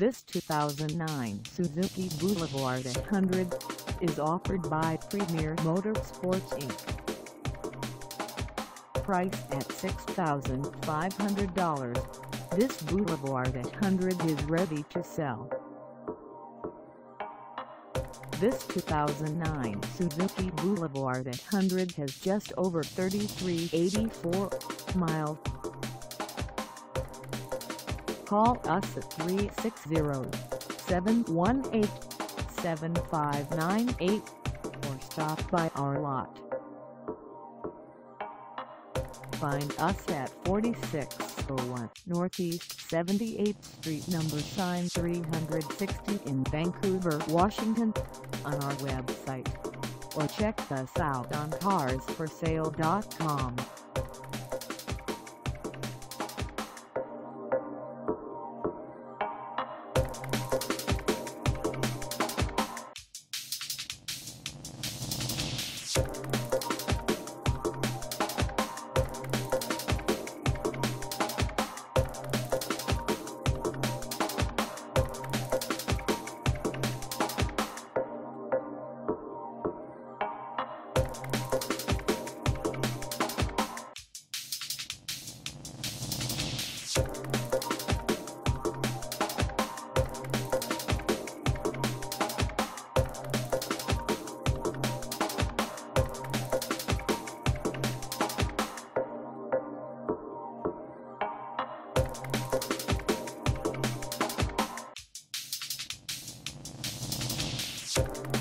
This 2009 Suzuki Boulevard 800 is offered by Premier Motorsports Inc. Priced at $6,500, this Boulevard 800 is ready to sell. This 2009 Suzuki Boulevard 800 has just over 3384 miles. Call us at 360-718-7598 or stop by our lot. Find us at 4601 Northeast 78th Street number sign 360 in Vancouver, Washington on our website or check us out on carsforsale.com. Thank